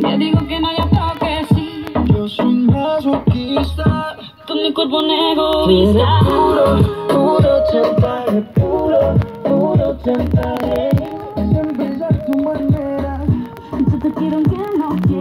Te digo que no, ya creo que sí. Yo soy masoquista. Con mi cuerpo Tú eres egoísta. puro, puro chantaje, puro, puro chantaje. Siempre es a tu manera. Yo te quiero aunque